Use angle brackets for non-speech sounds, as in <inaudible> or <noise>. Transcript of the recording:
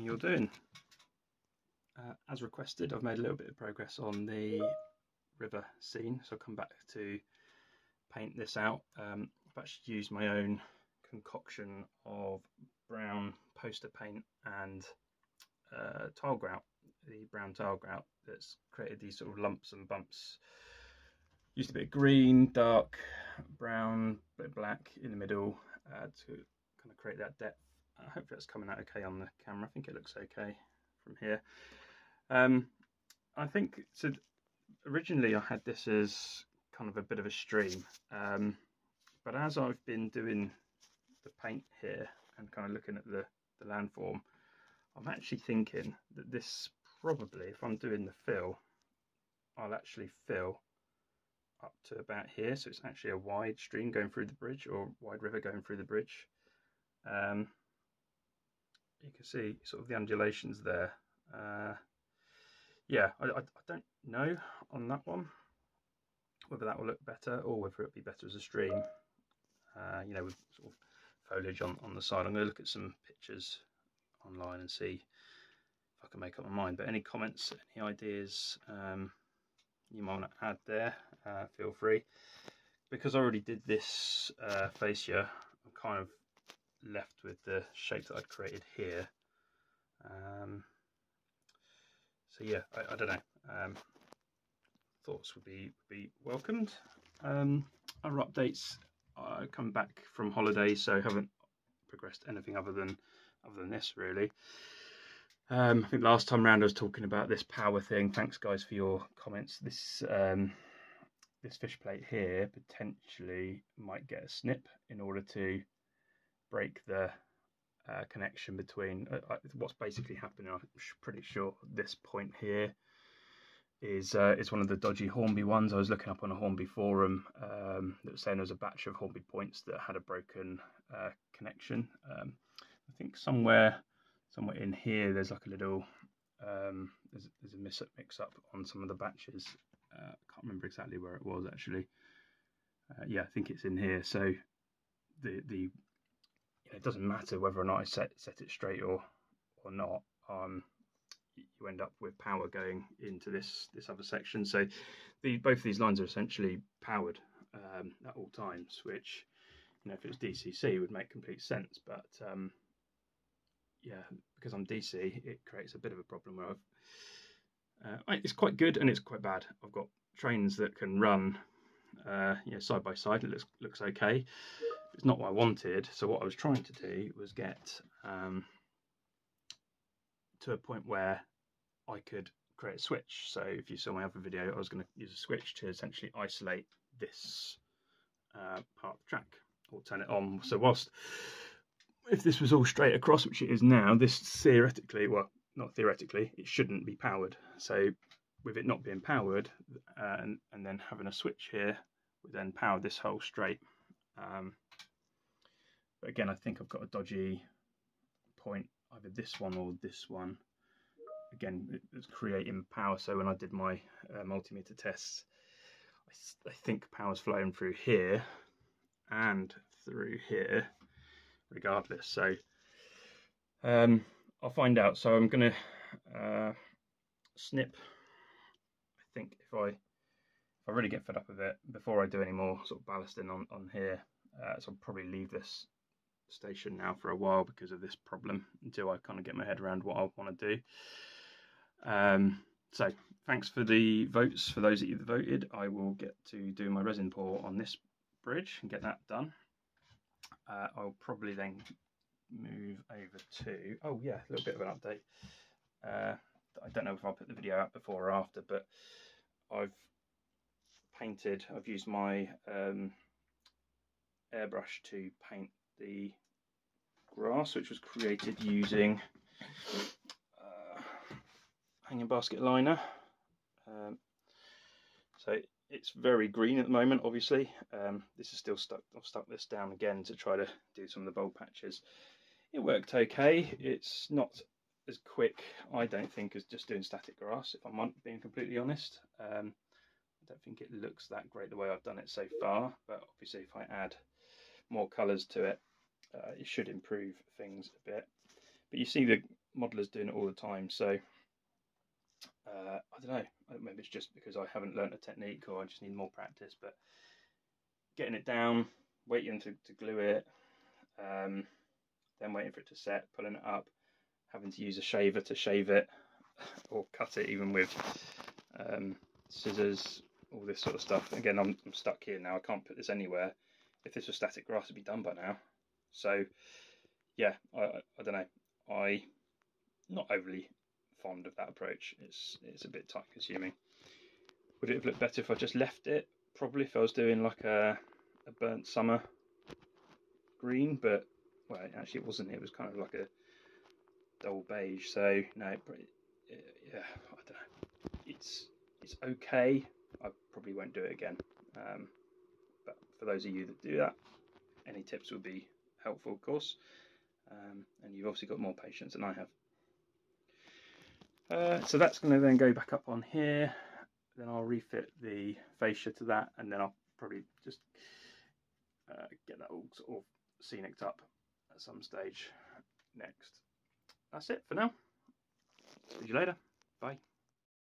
you're doing. Uh, as requested, I've made a little bit of progress on the river scene, so I'll come back to paint this out. Um, I've actually used my own concoction of brown poster paint and uh, tile grout, the brown tile grout that's created these sort of lumps and bumps. Used a bit of green, dark, brown, bit black in the middle uh, to kind of create that depth hopefully that's coming out okay on the camera. I think it looks okay from here. Um, I think so. Originally, I had this as kind of a bit of a stream, um, but as I've been doing the paint here and kind of looking at the the landform, I'm actually thinking that this probably, if I'm doing the fill, I'll actually fill up to about here. So it's actually a wide stream going through the bridge or wide river going through the bridge. Um, you can see sort of the undulations there. Uh, yeah, I, I, don't know on that one whether that will look better or whether it'll be better as a stream. Uh, you know, with sort of foliage on, on the side. I'm going to look at some pictures online and see if I can make up my mind. But any comments, any ideas um, you might want to add there, uh, feel free. Because I already did this uh, fascia, I'm kind of left with the shape that I'd created here. Um, so yeah, I, I don't know. Um, thoughts would be be welcomed. Um, other updates. I come back from holiday, so haven't progressed anything other than other than this really. Um, I think last time round I was talking about this power thing. Thanks guys for your comments. This um, this fish plate here potentially might get a snip in order to break the uh, connection between uh, uh, what's basically happening. I'm pretty sure this point here is uh, is one of the dodgy Hornby ones. I was looking up on a Hornby forum um, that was saying there was a batch of Hornby points that had a broken uh, connection. Um, I think somewhere somewhere in here there's like a little um, there's, there's a mix, up, mix up on some of the batches. Uh, I can't remember exactly where it was actually. yeah, I think it's in here. So the the it doesn't matter whether or not I set set it straight or or not. Um, you end up with power going into this this other section. So the both of these lines are essentially powered um, at all times, which you know if it was DCC would make complete sense. But um, yeah, because I'm DC, it creates a bit of a problem where I've uh, it's quite good and it's quite bad. I've got trains that can run uh, you know, side by side. It looks looks okay it's not what I wanted. So what I was trying to do was get um, to a point where I could create a switch. So if you saw my other video, I was going to use a switch to essentially isolate this uh, part of the track or turn it on. So whilst if this was all straight across, which it is now, this theoretically, well, not theoretically, it shouldn't be powered. So with it not being powered uh, and, and then having a switch here, we then power this whole straight. Um, but again, I think I've got a dodgy point, either this one or this one. Again, it's creating power. So when I did my uh, multimeter tests, I, I think power's flowing through here and through here, regardless. So um, I'll find out. So I'm going to uh, snip. I think if I if I really get fed up with it before I do any more sort of ballasting on on here, uh, so I'll probably leave this station now for a while because of this problem until I kind of get my head around what I want to do. Um, so thanks for the votes for those that you voted. I will get to do my resin pour on this bridge and get that done. Uh, I'll probably then move over to, oh yeah, a little bit of an update. Uh, I don't know if I'll put the video out before or after, but I've painted, I've used my um, airbrush to paint the grass, which was created using uh, hanging basket liner. Um, so it's very green at the moment, obviously. Um, this is still stuck. I've stuck this down again to try to do some of the bulb patches. It worked okay. It's not as quick, I don't think, as just doing static grass, if I'm being completely honest. Um, I don't think it looks that great the way I've done it so far, but obviously if I add more colours to it, uh, it should improve things a bit. But you see the modelers doing it all the time. So uh, I don't know. Maybe it's just because I haven't learnt a technique or I just need more practice. But getting it down, waiting to, to glue it, um, then waiting for it to set, pulling it up, having to use a shaver to shave it <laughs> or cut it even with um, scissors, all this sort of stuff. Again, I'm, I'm stuck here now. I can't put this anywhere. If this was static grass, it'd be done by now. So, yeah, I, I, don't know. I not overly fond of that approach. It's it's a bit time consuming. Would it have looked better if I just left it? Probably if I was doing like a a burnt summer green, but well, actually it wasn't. It was kind of like a dull beige. So no, yeah, I don't know. It's it's okay. I probably won't do it again. Um, for those of you that do that, any tips would be helpful, of course. Um, and you've obviously got more patience than I have. Uh, so that's going to then go back up on here. Then I'll refit the fascia to that, and then I'll probably just uh, get that all sort of scenic up at some stage next. That's it for now. See you later. Bye.